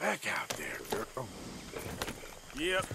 Back out there, girl. Oh. Yep.